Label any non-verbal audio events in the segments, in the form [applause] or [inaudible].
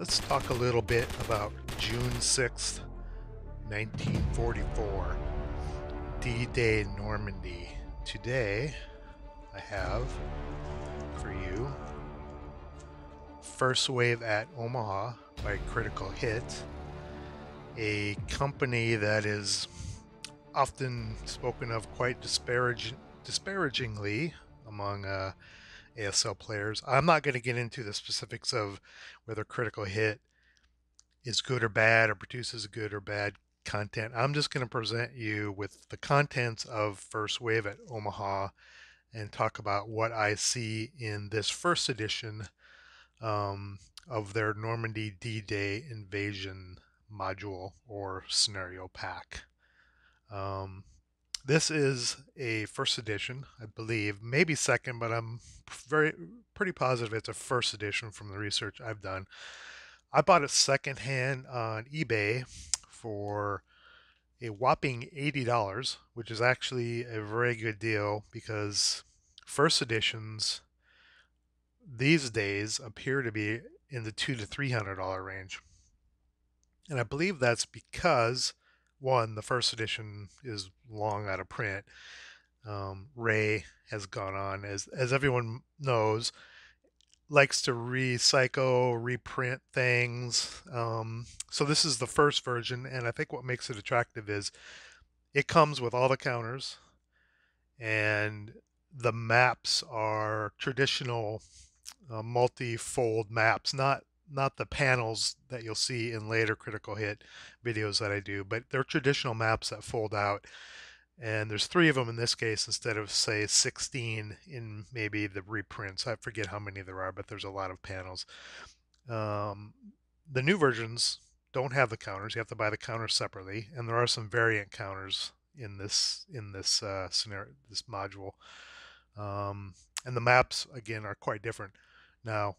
Let's talk a little bit about June 6th, 1944, D Day Normandy. Today, I have for you First Wave at Omaha by Critical Hit, a company that is often spoken of quite disparage, disparagingly among uh, ASL players. I'm not going to get into the specifics of whether Critical Hit is good or bad or produces good or bad content. I'm just going to present you with the contents of First Wave at Omaha and talk about what I see in this first edition um, of their Normandy D Day invasion module or scenario pack. Um, this is a first edition, I believe, maybe second, but I'm very pretty positive it's a first edition from the research I've done. I bought it secondhand on eBay for a whopping $80, which is actually a very good deal because first editions these days appear to be in the two to three hundred dollar range. And I believe that's because one, the first edition is long out of print. Um, Ray has gone on, as as everyone knows, likes to recycle, reprint things. Um, so this is the first version, and I think what makes it attractive is it comes with all the counters, and the maps are traditional uh, multi-fold maps, not not the panels that you'll see in later critical hit videos that I do, but they're traditional maps that fold out. And there's three of them in this case instead of say 16 in maybe the reprints. I forget how many there are, but there's a lot of panels. Um, the new versions don't have the counters. You have to buy the counters separately, and there are some variant counters in this in this uh, scenario, this module. Um, and the maps again are quite different. Now,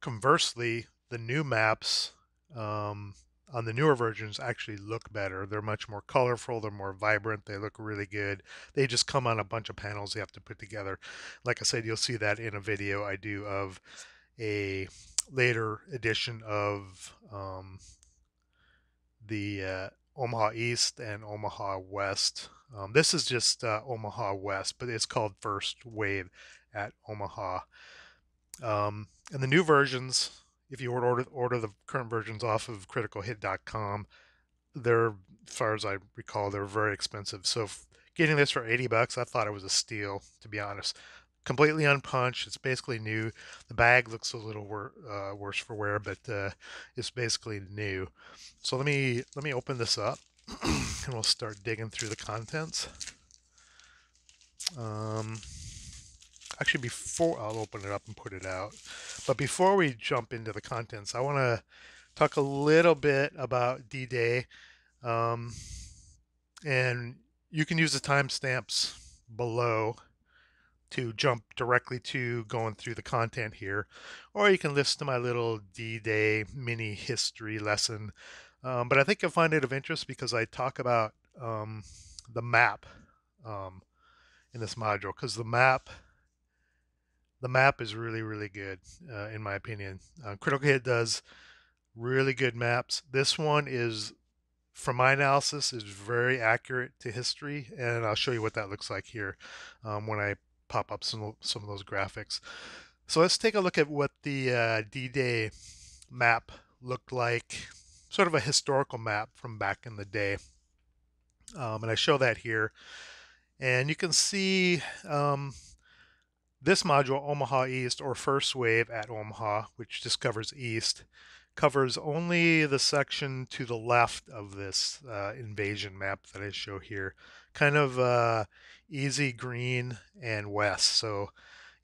conversely, the new maps um, on the newer versions actually look better. They're much more colorful, they're more vibrant, they look really good. They just come on a bunch of panels you have to put together. Like I said, you'll see that in a video I do of a later edition of um, the uh, Omaha East and Omaha West. Um, this is just uh, Omaha West, but it's called First Wave at Omaha. Um, and the new versions, if you order order the current versions off of criticalhit.com, they're as far as I recall, they're very expensive. So getting this for 80 bucks, I thought it was a steal, to be honest. Completely unpunched. It's basically new. The bag looks a little wor- uh, worse for wear, but uh, it's basically new. So let me let me open this up, [clears throat] and we'll start digging through the contents. Um, actually before I'll open it up and put it out. But before we jump into the contents, I want to talk a little bit about D-Day. Um, and you can use the timestamps below to jump directly to going through the content here, or you can listen to my little D-Day mini history lesson. Um, but I think you'll find it of interest because I talk about um, the map um, in this module because the map the map is really really good uh, in my opinion. Uh, Critical Hit does really good maps. This one is, from my analysis, is very accurate to history, and I'll show you what that looks like here um, when I pop up some some of those graphics. So let's take a look at what the uh, D-Day map looked like, sort of a historical map from back in the day. Um, and I show that here. And you can see um, this module, Omaha East, or First Wave at Omaha, which discovers East, covers only the section to the left of this uh, invasion map that I show here. Kind of uh, easy green and west. So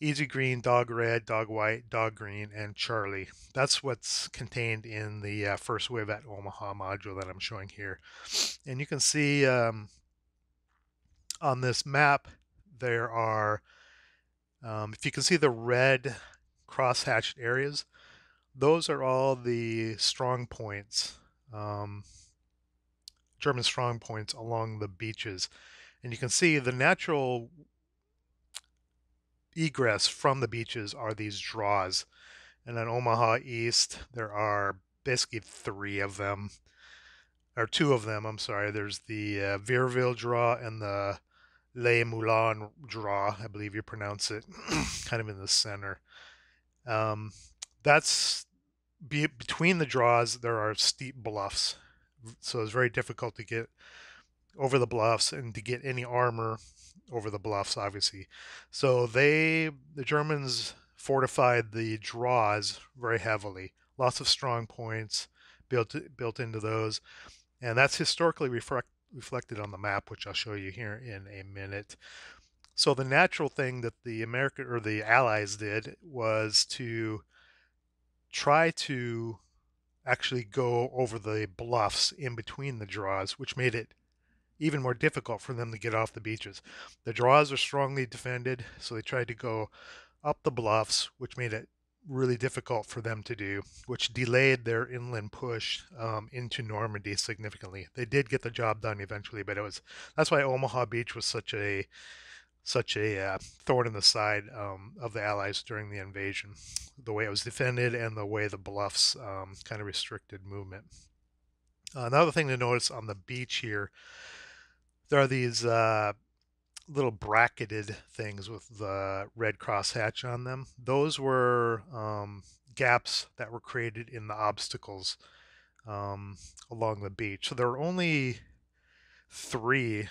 easy green, dog red, dog white, dog green, and Charlie. That's what's contained in the uh, First Wave at Omaha module that I'm showing here. And you can see um, on this map, there are um, if you can see the red cross-hatched areas, those are all the strong points, um, German strong points along the beaches. And you can see the natural egress from the beaches are these draws. And on Omaha East, there are basically three of them, or two of them, I'm sorry. There's the uh, draw and the Les Moulins draw, I believe you pronounce it, [clears throat] kind of in the center. Um, that's be, between the draws, there are steep bluffs. So it's very difficult to get over the bluffs and to get any armor over the bluffs, obviously. So they, the Germans, fortified the draws very heavily. Lots of strong points built built into those, and that's historically reflect, reflected on the map, which I'll show you here in a minute. So the natural thing that the American or the Allies did was to try to actually go over the bluffs in between the draws, which made it even more difficult for them to get off the beaches. The draws are strongly defended, so they tried to go up the bluffs, which made it really difficult for them to do, which delayed their inland push um, into Normandy significantly. They did get the job done eventually, but it was that's why Omaha Beach was such a such a uh, thorn in the side um, of the Allies during the invasion, the way it was defended and the way the bluffs um, kind of restricted movement. Another thing to notice on the beach here there are these uh, little bracketed things with the red cross hatch on them. Those were um, gaps that were created in the obstacles um, along the beach. So there were only three.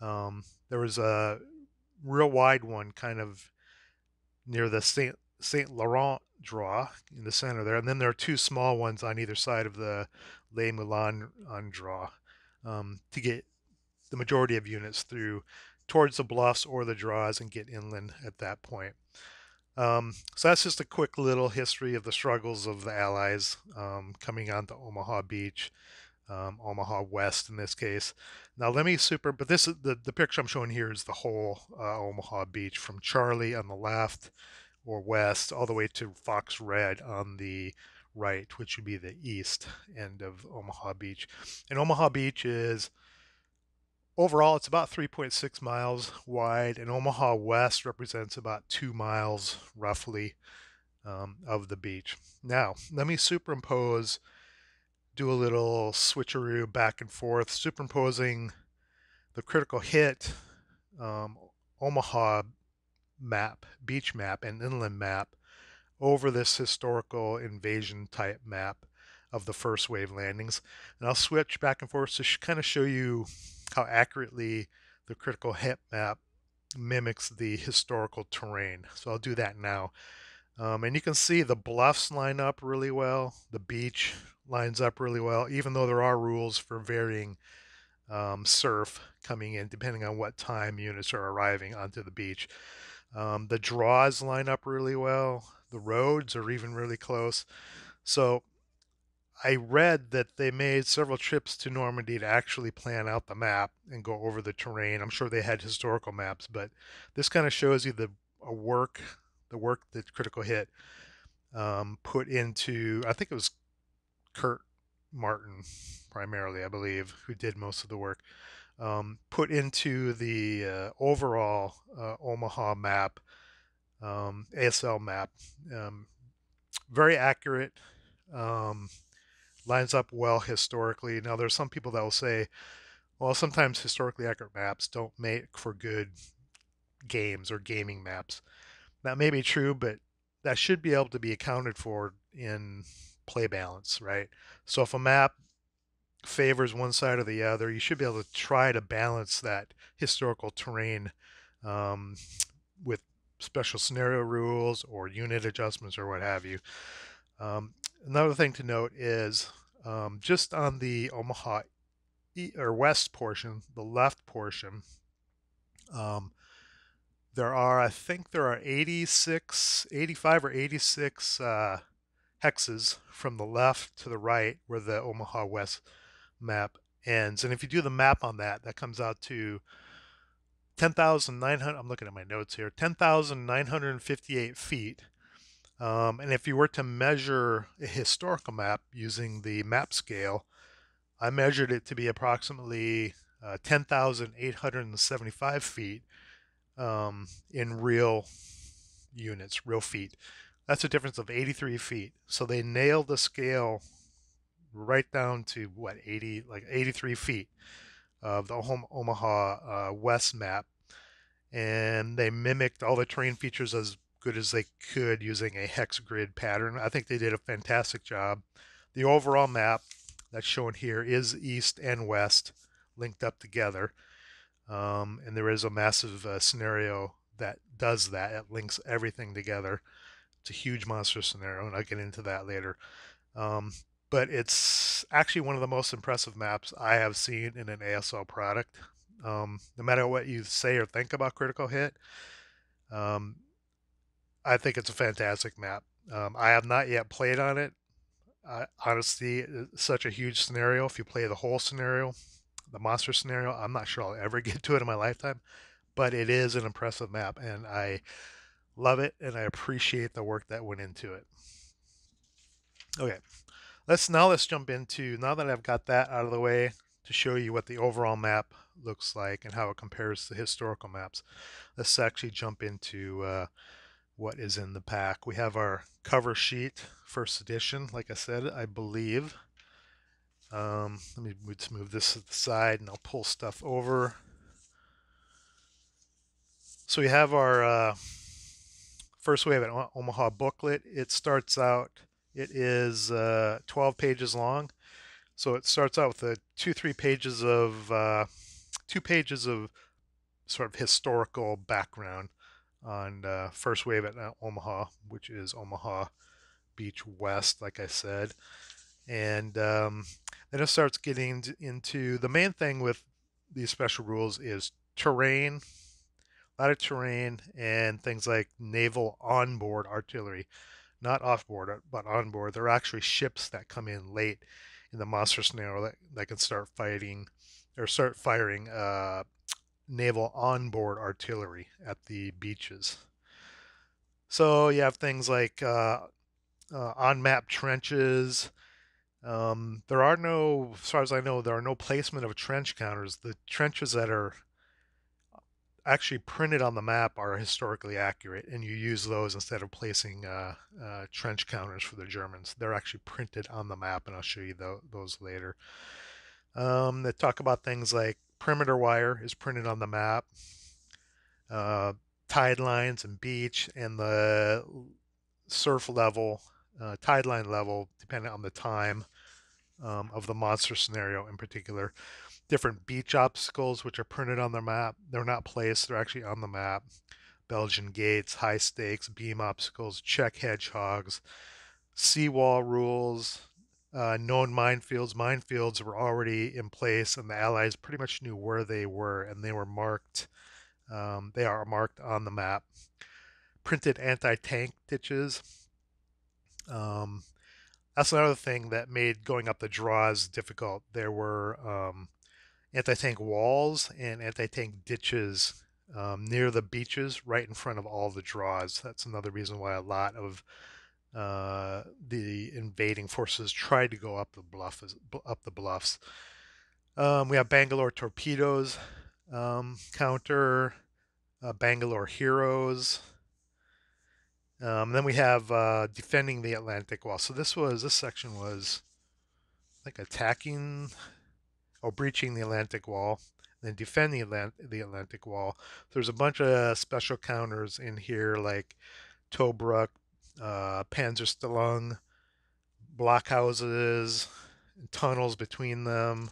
Um, there was a real wide one kind of near the Saint Saint Laurent draw in the center there, and then there are two small ones on either side of the Les Moulins on draw um, to get the majority of units through towards the bluffs or the draws and get inland at that point. Um, so that's just a quick little history of the struggles of the Allies um, coming onto Omaha Beach, um, Omaha West in this case. Now let me super, but this is the, the picture I'm showing here is the whole uh, Omaha Beach from Charlie on the left or west all the way to Fox Red on the right, which would be the east end of Omaha Beach. And Omaha Beach is Overall, it's about 3.6 miles wide, and Omaha West represents about two miles roughly um, of the beach. Now, let me superimpose, do a little switcheroo back and forth, superimposing the critical hit um, Omaha map, beach map, and inland map over this historical invasion type map of the first wave landings. And I'll switch back and forth to kind of show you how accurately the critical hit map mimics the historical terrain. So I'll do that now. Um, and you can see the bluffs line up really well. The beach lines up really well, even though there are rules for varying um, surf coming in depending on what time units are arriving onto the beach. Um, the draws line up really well. The roads are even really close. So I read that they made several trips to Normandy to actually plan out the map and go over the terrain. I'm sure they had historical maps, but this kind of shows you the work, the work that Critical Hit um, put into. I think it was Kurt Martin primarily, I believe, who did most of the work. Um, put into the uh, overall uh, Omaha map, um, ASL map. Um, very accurate. Lines up well historically. Now, there's some people that will say, well, sometimes historically accurate maps don't make for good games or gaming maps. That may be true, but that should be able to be accounted for in play balance, right? So if a map favors one side or the other, you should be able to try to balance that historical terrain um, with special scenario rules or unit adjustments or what have you. Um, Another thing to note is um, just on the Omaha e- or west portion, the left portion, um, there are, I think there are 86, 85 or 86 uh, hexes from the left to the right where the Omaha West map ends. And if you do the map on that, that comes out to 10,900, I'm looking at my notes here, 10,958 feet um, and if you were to measure a historical map using the map scale, I measured it to be approximately uh, 10,875 feet um, in real units, real feet. That's a difference of 83 feet. So they nailed the scale right down to what 80, like 83 feet of the Omaha uh, West map, and they mimicked all the terrain features as good as they could using a hex grid pattern. I think they did a fantastic job. The overall map that's shown here is east and west linked up together. Um, and there is a massive uh, scenario that does that. It links everything together. It's a huge monster scenario, and I'll get into that later. Um, but it's actually one of the most impressive maps I have seen in an ASL product. Um, no matter what you say or think about Critical Hit, um, I think it's a fantastic map. Um, I have not yet played on it. Uh, honestly, such a huge scenario. If you play the whole scenario, the monster scenario, I'm not sure I'll ever [laughs] get to it in my lifetime, but it is an impressive map, and I love it, and I appreciate the work that went into it. Okay, let's now let's jump into now that I've got that out of the way to show you what the overall map looks like and how it compares to historical maps. Let's actually jump into uh, what is in the pack. We have our cover sheet, first edition, like I said, I believe. Um, let me just move this to the side and I'll pull stuff over. So we have our uh, first we have an Omaha booklet. It starts out, it is uh, 12 pages long. So it starts out with a two, three pages of, uh, two pages of sort of historical background on uh, first wave at Omaha, which is Omaha Beach West, like I said. And um, then it starts getting into the main thing with these special rules is terrain, a lot of terrain, and things like naval onboard artillery, not offboard, uh, but onboard. There are actually ships that come in late in the monster scenario that, that can start fighting or start firing uh, naval onboard artillery at the beaches. So you have things like uh, uh, on map trenches. Um, there are no, as far as I know, there are no placement of trench counters. The trenches that are actually printed on the map are historically accurate, and you use those instead of placing uh, uh, trench counters for the Germans. They're actually printed on the map, and I'll show you the, those later. Um, they talk about things like perimeter wire is printed on the map, uh, tide lines and beach, and the surf level, uh, tide line level, depending on the time um, of the monster scenario in particular. Different beach obstacles, which are printed on the map. They're not placed, they're actually on the map. Belgian gates, high stakes, beam obstacles, Czech hedgehogs, seawall rules, uh, known minefields. Minefields were already in place, and the Allies pretty much knew where they were, and they were marked. Um, they are marked on the map. Printed anti-tank ditches. Um, that's another thing that made going up the draws difficult. There were um, anti-tank walls and anti-tank ditches um, near the beaches, right in front of all the draws. That's another reason why a lot of uh, the invading forces tried to go up the bluff up the bluffs. Um, we have Bangalore torpedoes um, counter, uh, Bangalore heroes. Um, then we have uh, defending the Atlantic wall. So this was this section was like attacking or breaching the Atlantic wall, then defending the Atlantic wall. There's a bunch of special counters in here like Tobruk, uh, Panzerstellung, blockhouses, tunnels between them,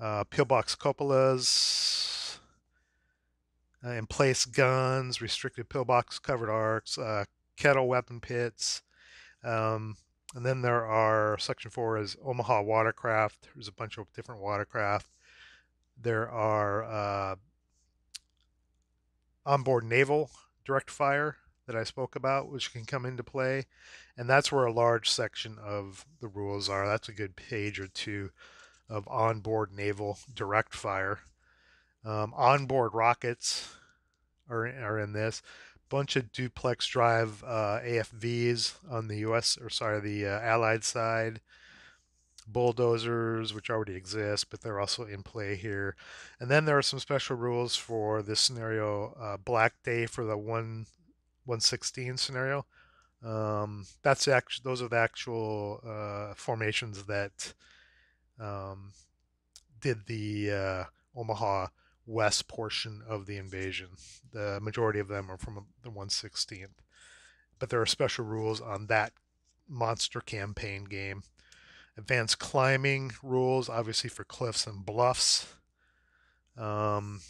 uh, pillbox cupolas, uh, in place guns, restricted pillbox covered arcs, uh, kettle weapon pits. Um, and then there are section four is Omaha watercraft. There's a bunch of different watercraft. There are uh, onboard naval direct fire that I spoke about, which can come into play. And that's where a large section of the rules are. That's a good page or two of onboard naval direct fire. Um, onboard rockets are, are in this. Bunch of duplex drive uh, AFVs on the U.S. or sorry, the uh, Allied side bulldozers, which already exist, but they're also in play here. And then there are some special rules for this scenario. Uh, Black Day for the one 116 scenario. Um, that's actually those are the actual uh, formations that um, did the uh, Omaha west portion of the invasion. The majority of them are from the 116th, but there are special rules on that monster campaign game. Advanced climbing rules, obviously for cliffs and bluffs. Um,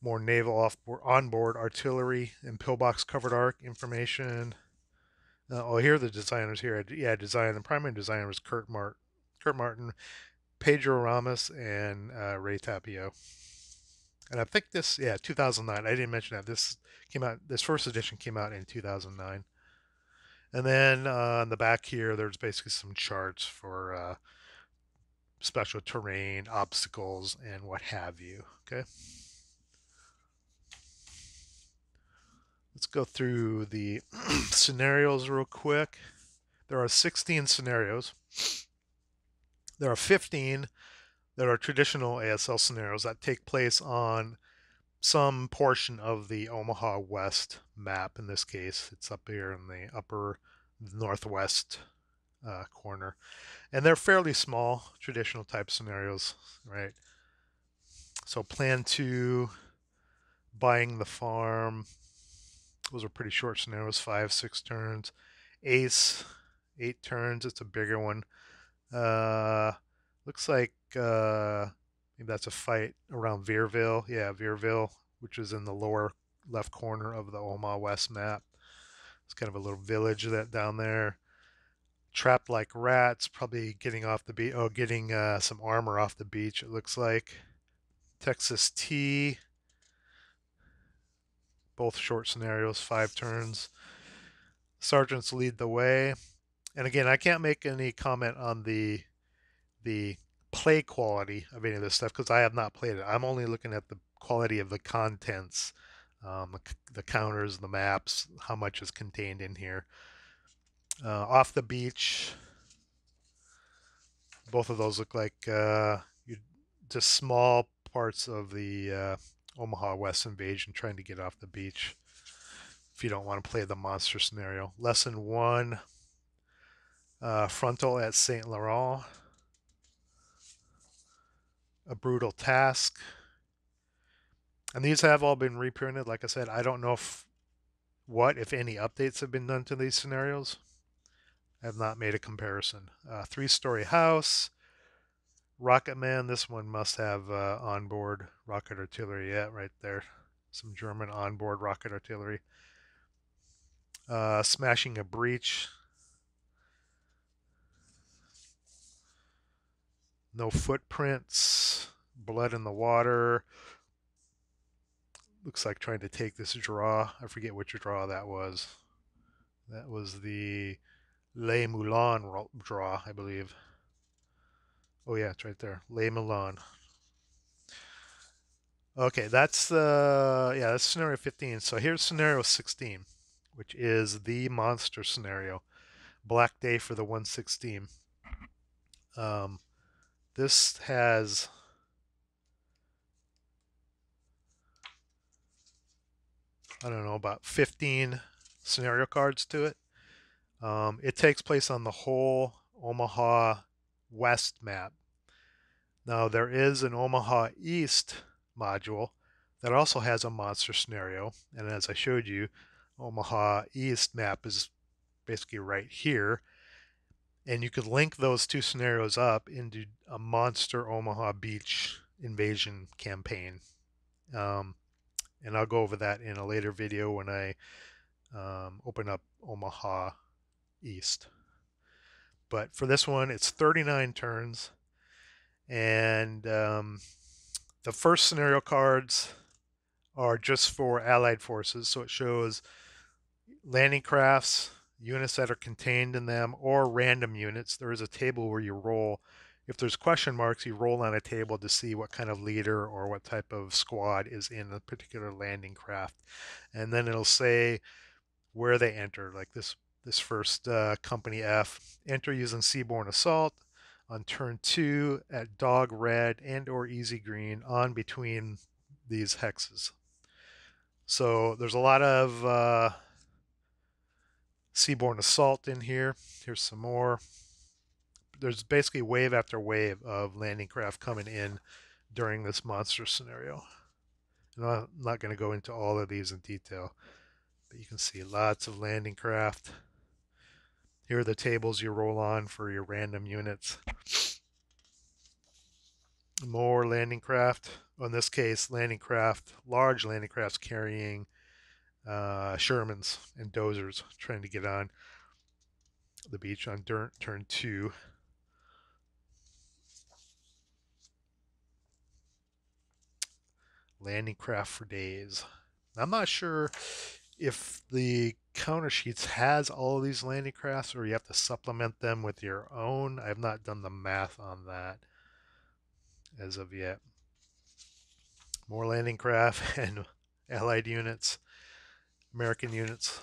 more naval off onboard artillery and pillbox covered arc information. Uh, oh, here are the designers here. Yeah, design the primary designer was Kurt Mart, Kurt Martin, Pedro Ramos, and uh, Ray Tapio. And I think this, yeah, 2009. I didn't mention that this came out. This first edition came out in 2009. And then uh, on the back here, there's basically some charts for uh, special terrain, obstacles, and what have you. Okay. Let's go through the [clears throat] scenarios real quick. There are 16 scenarios. There are 15 that are traditional ASL scenarios that take place on some portion of the Omaha West map. In this case, it's up here in the upper northwest uh, corner. And they're fairly small, traditional type scenarios, right? So plan two, buying the farm, those are pretty short scenarios, five, six turns. Ace, eight turns. It's a bigger one. Uh, looks like uh, maybe that's a fight around Vierville. Yeah, Vierville, which is in the lower left corner of the Omaha West map. It's kind of a little village that down there. Trapped like rats, probably getting off the beach. Oh, getting uh, some armor off the beach. It looks like Texas T both short scenarios, five turns. Sergeants lead the way. And again, I can't make any comment on the the play quality of any of this stuff because I have not played it. I'm only looking at the quality of the contents, um, the, the, counters, the maps, how much is contained in here. Uh, off the beach, both of those look like uh, just small parts of the uh, Omaha West Invasion trying to get off the beach if you don't want to play the monster scenario. Lesson one uh, frontal at Saint Laurent. A brutal task. And these have all been reprinted. Like I said, I don't know if what, if any, updates have been done to these scenarios. I have not made a comparison. Uh, three story house. Rocket Man, this one must have uh, onboard rocket artillery. Yeah, right there. Some German onboard rocket artillery. Uh, smashing a breach. No footprints. Blood in the water. Looks like trying to take this draw. I forget which draw that was. That was the Le Moulin draw, I believe. Oh yeah, it's right there. Le Milan. Okay, that's the uh, yeah, that's scenario 15. So here's scenario 16, which is the monster scenario. Black Day for the 116. Um, this has I don't know about 15 scenario cards to it. Um, it takes place on the whole Omaha west map. Now there is an Omaha East module that also has a monster scenario. And as I showed you, Omaha East map is basically right here. And you could link those two scenarios up into a monster Omaha Beach invasion campaign. Um, and I'll go over that in a later video when I um, open up Omaha East. But for this one, it's 39 turns. And um, the first scenario cards are just for allied forces. So it shows landing crafts, units that are contained in them, or random units. There is a table where you roll. If there's question marks, you roll on a table to see what kind of leader or what type of squad is in a particular landing craft. And then it'll say where they enter. Like this this first uh, Company F. Enter using Seaborne Assault on turn two at Dog Red and or Easy Green on between these hexes. So there's a lot of uh, seaborne assault in here. Here's some more. There's basically wave after wave of landing craft coming in during this monster scenario. And I'm not going to go into all of these in detail, but you can see lots of landing craft. Here are the tables you roll on for your random units. More landing craft. In this case, landing craft, large landing crafts carrying uh, Shermans and dozers trying to get on the beach on turn two. Landing craft for days. I'm not sure if the counter sheets has all of these landing crafts or you have to supplement them with your own. I have not done the math on that as of yet. More landing craft [laughs] and allied units, American units,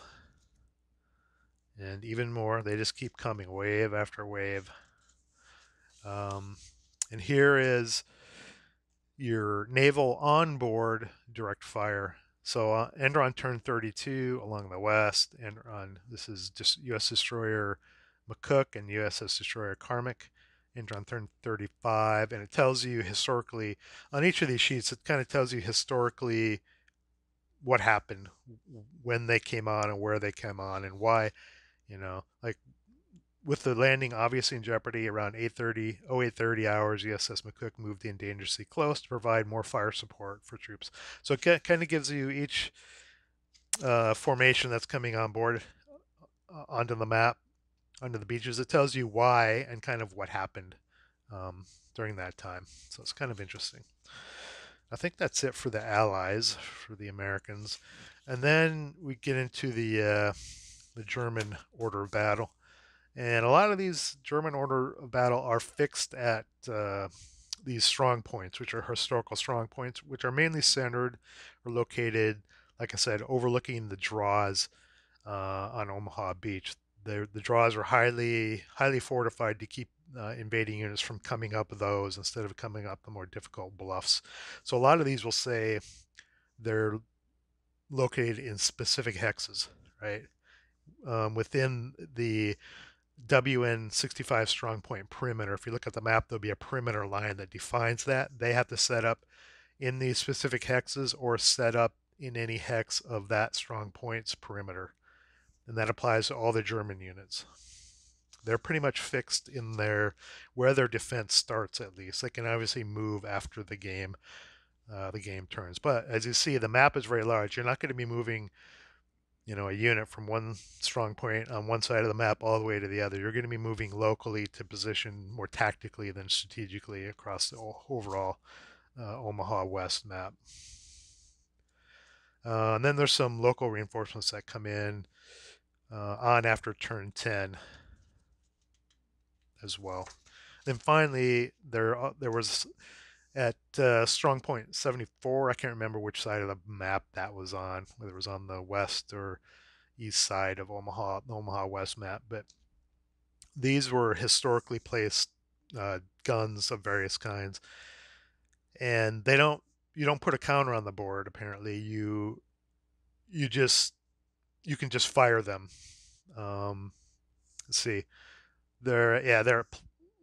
and even more. They just keep coming wave after wave. Um, and here is your naval onboard direct fire so uh, Enderon turned 32 along the west. Enderon, this is just U.S. destroyer McCook and USS destroyer Carmick. Enderon turned 35, and it tells you historically on each of these sheets. It kind of tells you historically what happened when they came on and where they came on and why. You know, like with the landing obviously in jeopardy around 8:30 0830 hours USS McCook moved in dangerously close to provide more fire support for troops. So it kind of gives you each uh, formation that's coming on board uh, onto the map onto the beaches. It tells you why and kind of what happened um, during that time. So it's kind of interesting I think that's it for the allies for the Americans and then we get into the uh, the German order of battle and a lot of these German order of battle are fixed at uh, these strong points, which are historical strong points, which are mainly centered or located, like I said, overlooking the draws uh, on Omaha Beach. The, the draws are highly highly fortified to keep uh, invading units from coming up those instead of coming up the more difficult bluffs. So a lot of these will say they're located in specific hexes, right? Um, within the WN65 strong point perimeter. If you look at the map, there'll be a perimeter line that defines that. They have to set up in these specific hexes or set up in any hex of that strong point's perimeter. And that applies to all the German units. They're pretty much fixed in their where their defense starts at least. They can obviously move after the game uh, the game turns. But as you see, the map is very large. You're not going to be moving you know a unit from one strong point on one side of the map all the way to the other you're going to be moving locally to position more tactically than strategically across the overall uh, omaha west map uh, and then there's some local reinforcements that come in uh, on after turn 10 as well. Then finally there uh, there was at uh, strong point 74 i can't remember which side of the map that was on whether it was on the west or east side of omaha the omaha west map but these were historically placed uh, guns of various kinds. And they don't you don't put a counter on the board apparently. You you just you can just fire them. Um let's see they're yeah they're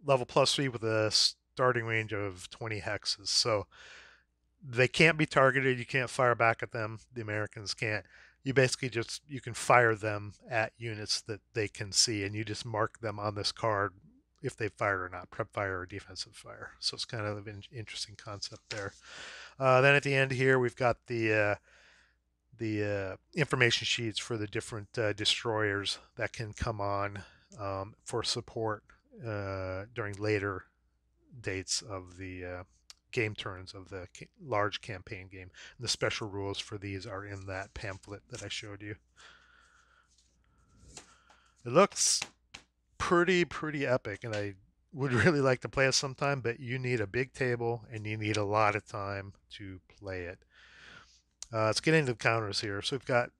level plus three with a starting range of 20 hexes. So they can't be targeted. You can't fire back at them. The Americans can't. You basically just you can fire them at units that they can see, and you just mark them on this card if they fired or not, prep fire or defensive fire. So it's kind of an interesting concept there. Uh, then at the end here, we've got the uh, the uh, information sheets for the different uh, destroyers that can come on um, for support uh, during later dates of the uh, game turns of the ca- large campaign game. And the special rules for these are in that pamphlet that I showed you. It looks pretty, pretty epic, and I would [laughs] really like to play it sometime, but you need a big table and you need a lot of time to play it. Uh, let's get into the counters here. So we've got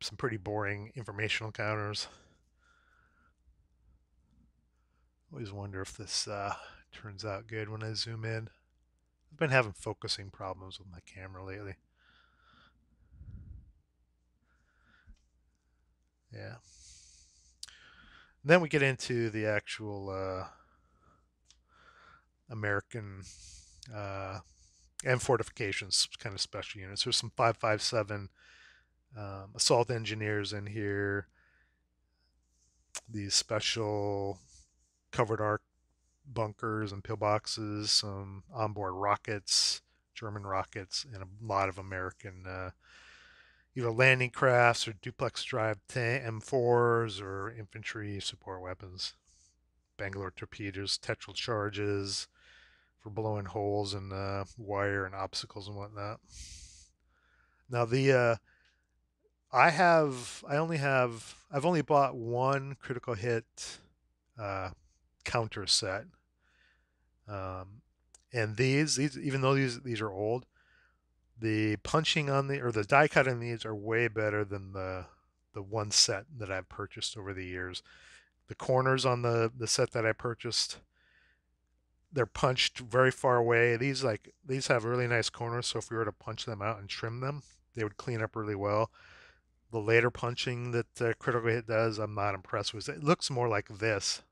some pretty boring informational counters. Always wonder if this uh, Turns out good when I zoom in. I've been having focusing problems with my camera lately. Yeah. then we get into the actual uh, American uh, and fortifications kind of special units. There's some 557 um, assault engineers in here. These special covered arc bunkers and pillboxes, some onboard rockets, German rockets, and a lot of American uh, either landing crafts or duplex drive M4s or infantry support weapons. Bangalore torpedoes, Tetryl charges for blowing holes in uh, wire and obstacles and whatnot. Now the uh, I have I only have I've only bought one critical hit uh, counter set. Um, and these these even though these these are old, the punching on the or the die cut on these are way better than the the one set that I've purchased over the years. The corners on the the set that I purchased they're punched very far away. These like these have really nice corners, so if we were to punch them out and trim them, they would clean up really well. The later punching that uh, Critical Hit does, I'm not impressed with. It looks more like this,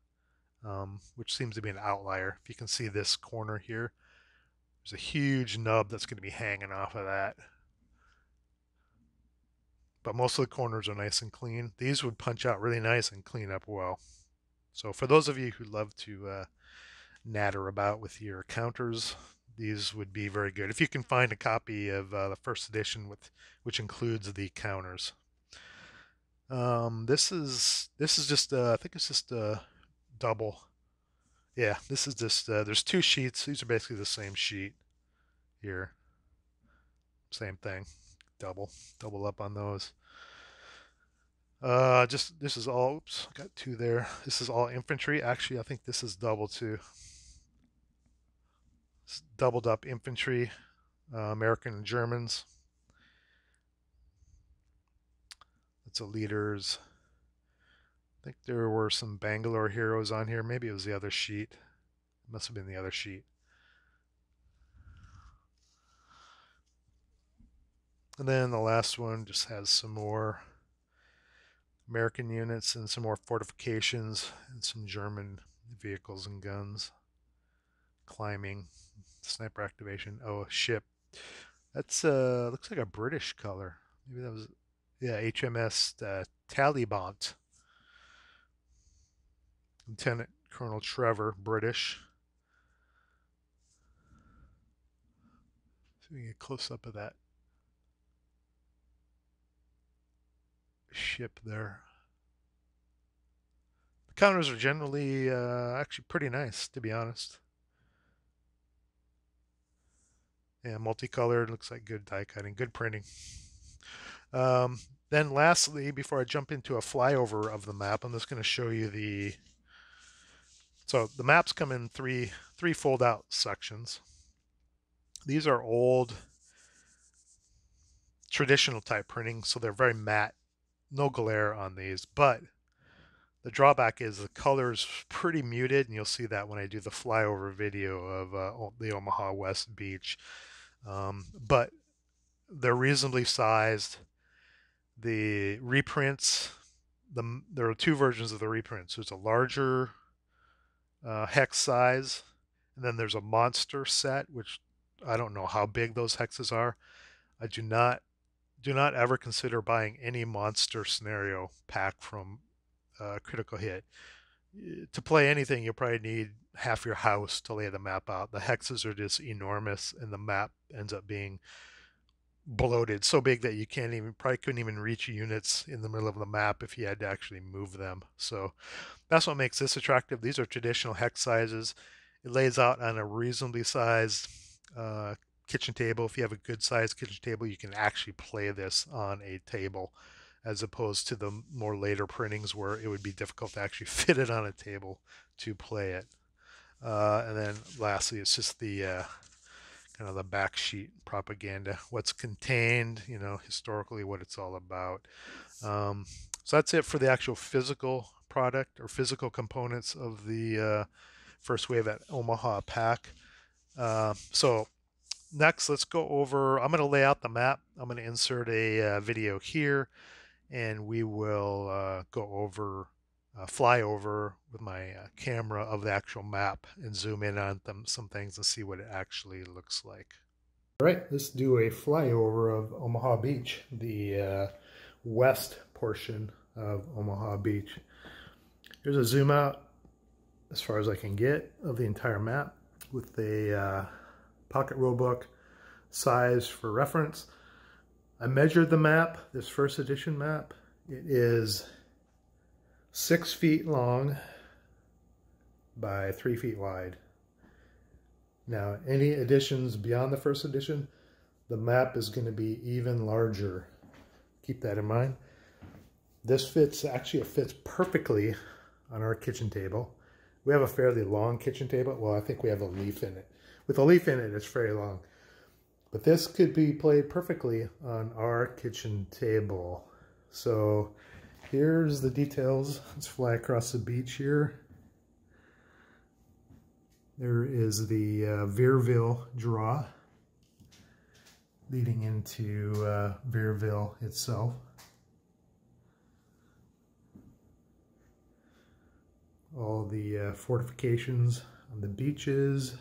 um, which seems to be an outlier. If you can see this corner here, there's a huge nub that's going to be hanging off of that. But most of the corners are nice and clean. These would punch out really nice and clean up well. So for those of you who love to uh, natter about with your counters, these would be very good. If you can find a copy of uh, the first edition, with which includes the counters. Um, this is this is just uh, I think it's just a double. Yeah, this is just uh, there's two sheets. These are basically the same sheet here. Same thing, double double up on those. Uh, just this is all. Oops, got two there. This is all infantry. Actually, I think this is double too. It's doubled up infantry, uh, American and Germans. That's a leaders. Think there were some Bangalore heroes on here. Maybe it was the other sheet. It must have been the other sheet. And then the last one just has some more American units and some more fortifications and some German vehicles and guns. Climbing, sniper activation. Oh, a ship. That's uh looks like a British color. Maybe that was yeah, HMS uh, Talybont. Lieutenant Colonel Trevor, British. So we get a close up of that ship there. The counters are generally uh, actually pretty nice, to be honest. Yeah, multicolored, looks like good die cutting, good printing. Um, then lastly, before I jump into a flyover of the map, I'm just going to show you the so the maps come in three three fold out sections. These are old traditional type printing, so they're very matte, no glare on these, but the drawback is the color is pretty muted, and you'll see that when I do the flyover video of uh, the Omaha West Beach. Um, but they're reasonably sized. The reprints, the there are two versions of the reprints. There's a larger uh, hex size. And then there's a monster set, which I don't know how big those hexes are. I do not do not ever consider buying any monster scenario pack from uh, Critical Hit. To play anything, you'll probably need half your house to lay the map out. The hexes are just enormous, and the map ends up being bloated so big that you can't even probably couldn't even reach units in the middle of the map if you had to actually move them. So that's what makes this attractive. These are traditional hex sizes. It lays out on a reasonably sized uh, kitchen table. If you have a good sized kitchen table you can actually play this on a table as opposed to the more later printings where it would be difficult to actually [laughs] fit it on a table to play it. Uh, and then lastly it's just the uh, kind of the back sheet propaganda, [laughs] what's contained, you know, historically what it's all about. Um, so that's it for the actual physical product or physical components of the uh, first wave at Omaha pack. Uh, so next, let's go over, I'm going to lay out the map. I'm going to insert a uh, video here and we will uh, go over, uh, fly over with my uh, camera of the actual map and zoom in on them, some things and see what it actually looks like. All right, let's do a flyover of Omaha Beach, the uh, west portion of Omaha Beach. Here's a zoom out as far as I can get of the entire map with a uh, pocket rulebook size for reference. I measured the map, this first edition map. It is six feet long by three feet wide. Now, any additions beyond the first edition, the map is going to be even larger. Keep that in mind. This fits, actually it fits perfectly on our kitchen table. We have a fairly long kitchen table. Well, I think we have a leaf in it. With a leaf in it, it's very long. But this could be played perfectly on our kitchen table. So here's the details. Let's fly across the beach here. There is the uh, Vierville draw leading into uh, Vierville itself. All the uh, fortifications on the beaches.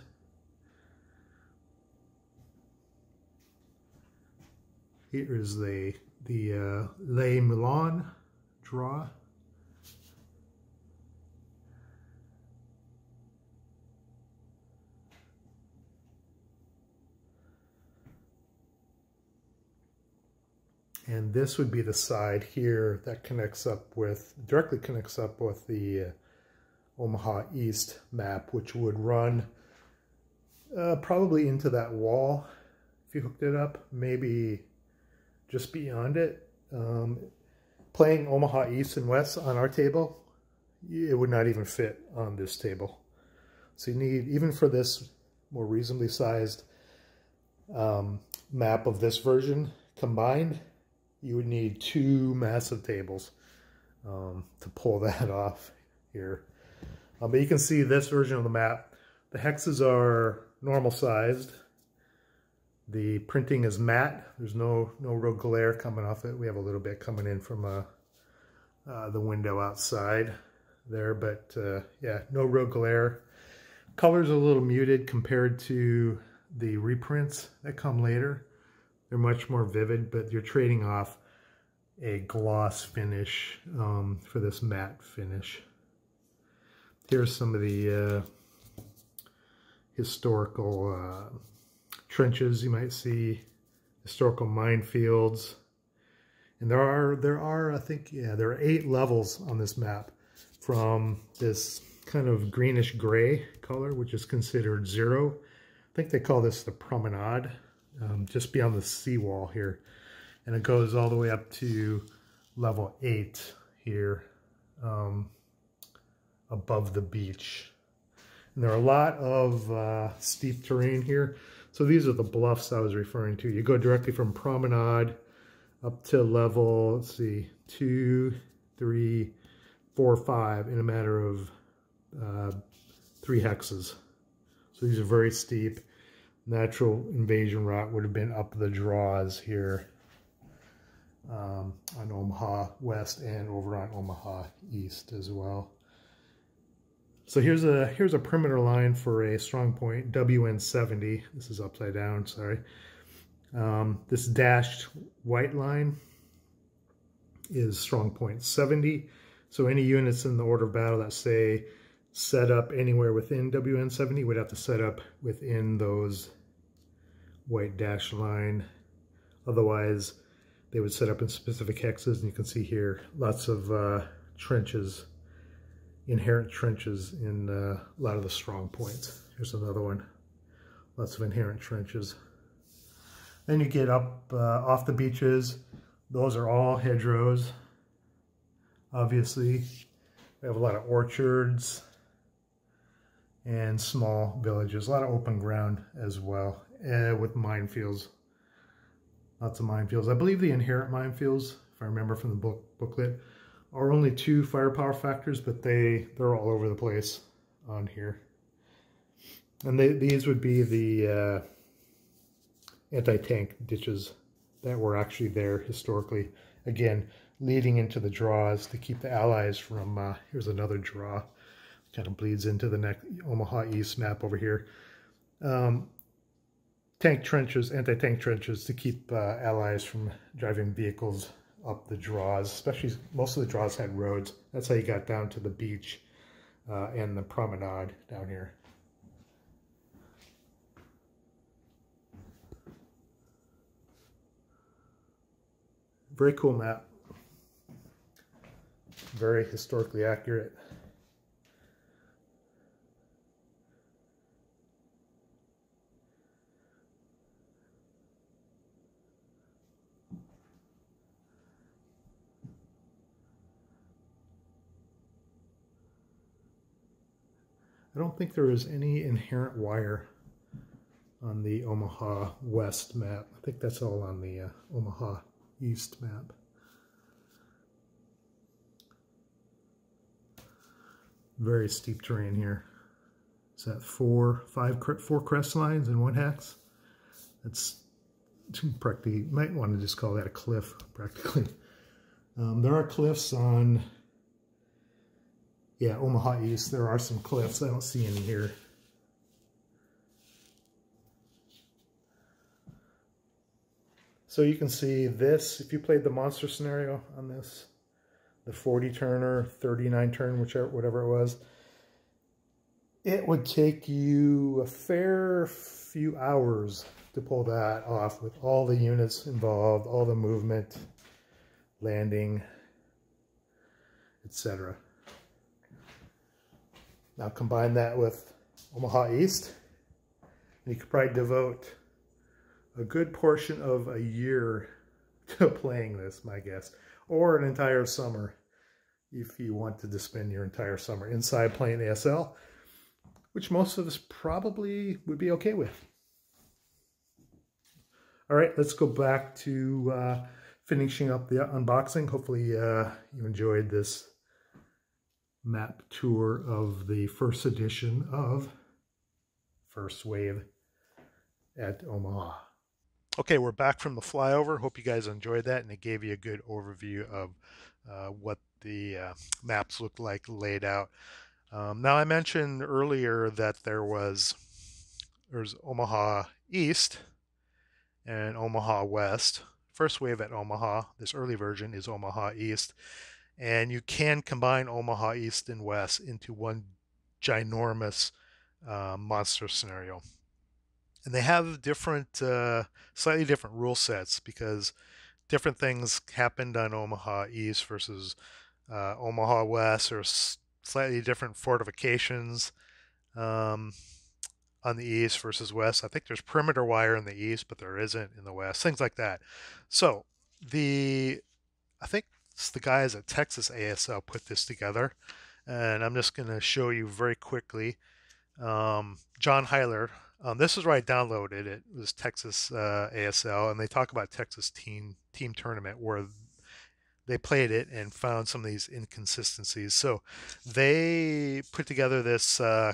Here is the, the uh, Les Moulins draw. And this would be the side here that connects up with, directly connects up with the uh, Omaha East map, which would run uh, probably into that wall if you hooked it up, maybe just beyond it. Um, playing Omaha East and West on our table, it would not even fit on this table. So you need, even for this more reasonably sized um, map of this version combined, you would need two massive tables um, to pull [laughs] that off here. Um, but you can see this version of the map. The hexes are normal sized. The printing is matte. There's no no real glare coming off it. We have a little bit coming in from uh, uh, the window outside there, but uh, yeah, no real glare. Color's are a little muted compared to the reprints that come later. They're much more vivid, but you're trading off a gloss finish um, for this matte finish. Here's some of the uh, historical uh, trenches you might see, historical minefields. And there are, there are, I think, yeah, there are eight levels on this map from this kind of greenish gray color, which is considered zero. I think they call this the promenade um, just beyond the seawall here. And it goes all the way up to level 8 here um, above the beach. And there are a lot of uh, steep terrain here. So these are the bluffs I was referring to. You go directly from promenade up to level, let's see, two, three, four, five in a matter of uh, three hexes. So these are very steep natural invasion route would have been up the draws here um, on Omaha West and over on Omaha East as well. So here's a here's a perimeter line for a strong point WN70. This is upside down, sorry. Um, this dashed white line is strong point 70. So any units in the order of battle that say set up anywhere within WN70 would have to set up within those white dashed line. Otherwise, they would set up in specific hexes, and you can see here lots of uh, trenches, inherent trenches in uh, a lot of the strong points. Here's another one, lots of inherent trenches. Then you get up uh, off the beaches. Those are all hedgerows, obviously. We have a lot of orchards and small villages, a lot of open ground as well uh, with minefields. Lots of minefields. I believe the inherent minefields, if I remember from the book booklet, are only two firepower factors, but they, they're all over the place on here. And they, these would be the uh, anti-tank ditches that were actually there historically. Again, leading into the draws to keep the allies from, uh, here's another draw, kind of bleeds into the next Omaha East map over here. Um, tank trenches, anti-tank trenches to keep uh, allies from driving vehicles up the draws, especially most of the draws had roads. That's how you got down to the beach uh, and the promenade down here. Very cool map. Very historically accurate. I don't think there is any inherent wire on the Omaha West map. I think that's all on the uh, Omaha East map. Very steep terrain here. Is that four, five, four crest lines and one hex? That's practically, might want to just call that a cliff, practically. Um, there are cliffs on yeah, Omaha East, there are some cliffs. I don't see any here. So you can see this, if you played the monster scenario on this, the 40 turner, 39 turn, whichever, whatever it was, it would take you a fair few hours to pull that off with all the units involved, all the movement, landing, etc. Now combine that with Omaha East, and you could probably devote a good portion of a year [laughs] to playing this, my guess, or an entire summer if you wanted to spend your entire summer inside playing ASL, which most of us probably would be okay with. All right, let's go back to uh, finishing up the unboxing. Hopefully uh, you enjoyed this map tour of the first edition of First Wave at Omaha. Okay, we're back from the flyover. Hope you guys enjoyed that and it gave you a good overview of uh, what the uh, maps looked like laid out. Um, now, I mentioned earlier that there was there's Omaha East and Omaha West. First wave at Omaha, this early version is Omaha East and you can combine Omaha East and West into one ginormous uh, monster scenario. And they have different, uh, slightly different rule sets because different things happened on Omaha East versus uh, Omaha West, or slightly different fortifications um, on the east versus west. I think there's perimeter wire in the east, but there isn't in the west. Things like that. So the I think the guys at Texas ASL put this together, and I'm just going to show you very quickly. Um, John Heiler, um, this is where I downloaded it. It was Texas uh, ASL, and they talk about Texas team team tournament where they played it and found some of these inconsistencies. So they put together this uh,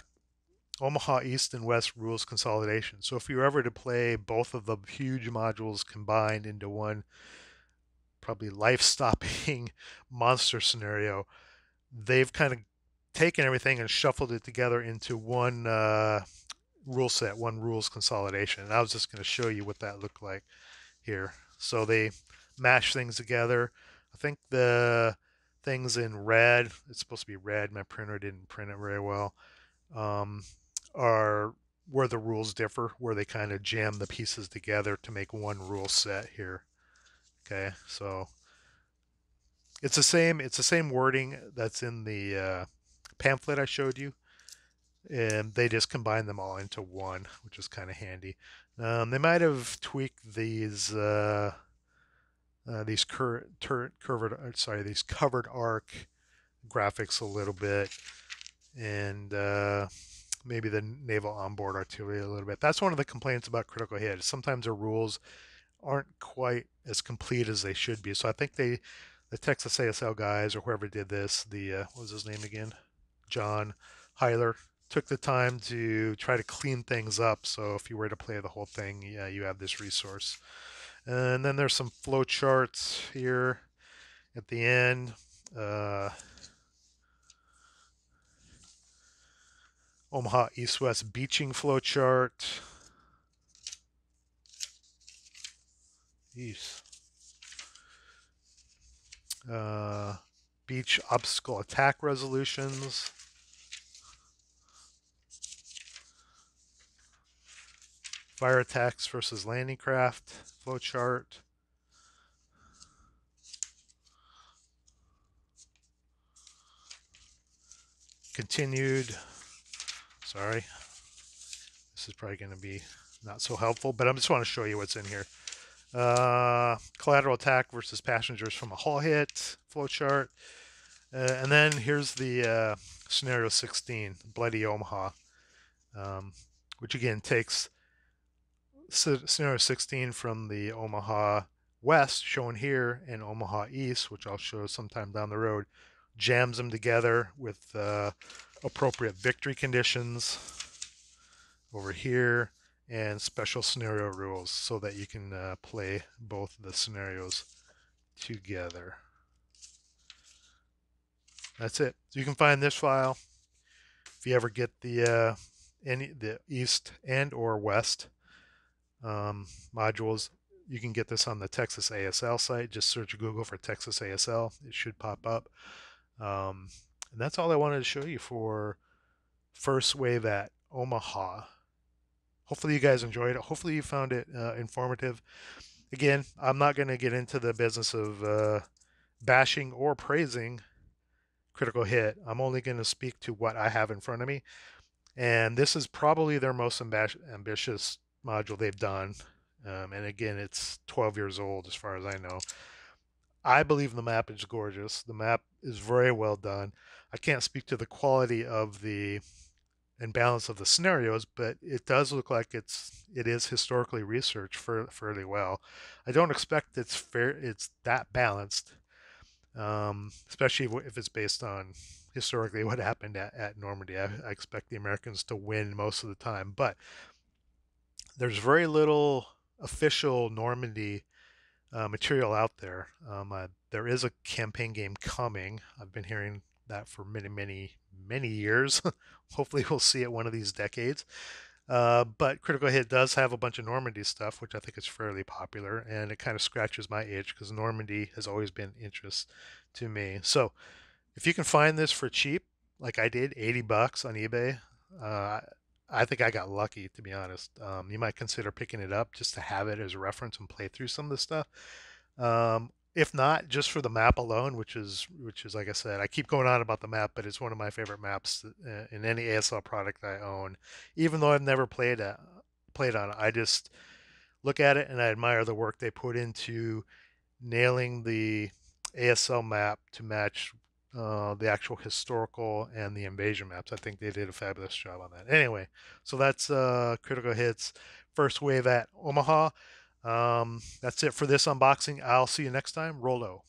Omaha East and West rules consolidation. So if you were ever to play both of the huge modules combined into one probably life stopping [laughs] monster scenario, they've kind of taken everything and shuffled it together into one uh, rule set, one rules consolidation. And I was just going to show you what that looked like here. So they mash things together. I think the things in red, it's supposed to be red, my printer didn't print it very well, um, are where the rules differ, where they kind of jam the pieces together to make one rule set here. Okay, so it's the same. It's the same wording that's in the uh, pamphlet I showed you, and they just combine them all into one, which is kind of handy. Um, they might have tweaked these uh, uh, these cur- tur- curved uh, sorry these covered arc graphics a little bit, and uh, maybe the naval onboard artillery a little bit. That's one of the complaints about critical hit. Sometimes the rules aren't quite as complete as they should be. So I think they, the Texas ASL guys or whoever did this, the uh, what was his name again, John Heiler, took the time to try to clean things up. So if you were to play the whole thing, yeah, you have this resource. And then there's some flow charts here. at the end. Uh, Omaha East-West beaching flow chart. Jeez. Uh, beach obstacle attack resolutions. Fire attacks versus landing craft flowchart. Continued. Sorry. This is probably going to be not so helpful, but I just want to show you what's in here. Uh, collateral attack versus passengers from a hull hit flowchart. Uh, and then here's the uh, scenario 16, Bloody Omaha, um, which again takes scenario 16 from the Omaha West, shown here, and Omaha East, which I'll show sometime down the road, jams them together with uh, appropriate victory conditions over here and special scenario rules so that you can uh, play both the scenarios together. That's it. So you can find this file if you ever get the uh, any the east and or west um, modules. You can get this on the Texas ASL site. Just search Google for Texas ASL. It should pop up. Um, and that's all I wanted to show you for first wave at Omaha. Hopefully you guys enjoyed it. Hopefully you found it uh, informative. Again, I'm not going to get into the business of uh, bashing or praising Critical Hit. I'm only going to speak to what I have in front of me. And this is probably their most ambitious module they've done. Um, and again, it's 12 years old as far as I know. I believe the map is gorgeous. The map is very well done. I can't speak to the quality of the and balance of the scenarios, but it does look like it's it is historically researched for, fairly well. I don't expect it's fair it's that balanced, um, especially if it's based on historically what happened at, at Normandy. I, I expect the Americans to win most of the time, but there's very little official Normandy uh, material out there. Um, uh, there is a campaign game coming. I've been hearing that for many, many, many years. [laughs] Hopefully, we'll see it one of these decades. Uh, but Critical Hit does have a bunch of Normandy stuff, which I think is fairly popular, and it kind of scratches my itch because Normandy has always been interest to me. So, if you can find this for cheap, like I did, 80 bucks on eBay, uh, I think I got lucky, to be honest. Um, you might consider picking it up just to have it as a reference and play through some of the stuff. Um, if not, just for the map alone, which is which is like I said, I keep going on about the map, but it's one of my favorite maps uh, in any ASL product I own. Even though I've never played a, played on it, I just look at it and I admire the work they put into nailing the ASL map to match uh, the actual historical and the invasion maps. I think they did a fabulous job on that. Anyway, so that's uh, Critical Hits first wave at Omaha. Um, that's it for this unboxing. I'll see you next time. Rolo.